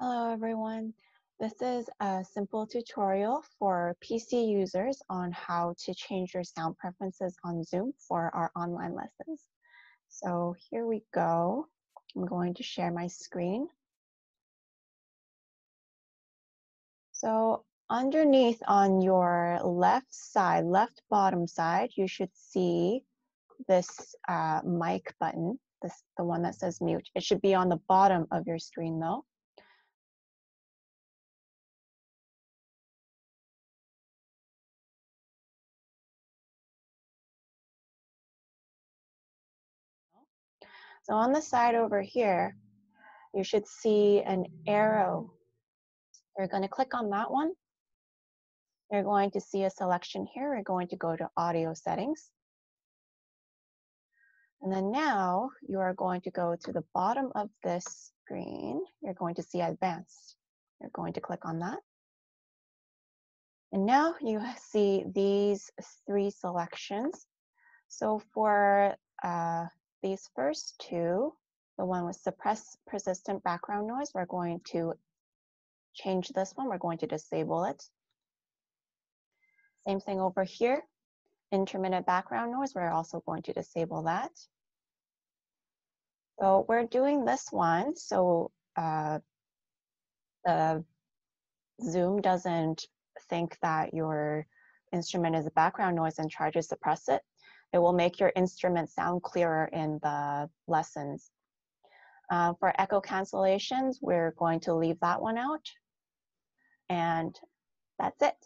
Hello everyone. This is a simple tutorial for PC users on how to change your sound preferences on Zoom for our online lessons. So here we go. I'm going to share my screen. So underneath on your left side, left bottom side, you should see this uh, mic button, this the one that says mute. It should be on the bottom of your screen though. So on the side over here, you should see an arrow. You're going to click on that one. You're going to see a selection here. We're going to go to audio settings. And then now you are going to go to the bottom of this screen. You're going to see advanced. You're going to click on that. And now you see these three selections. So for uh, these first two, the one with suppress persistent background noise, we're going to change this one. We're going to disable it. Same thing over here. Intermittent background noise, we're also going to disable that. So we're doing this one so uh, the Zoom doesn't think that your instrument is a background noise and try to suppress it. It will make your instrument sound clearer in the lessons. Uh, for echo cancellations, we're going to leave that one out. And that's it.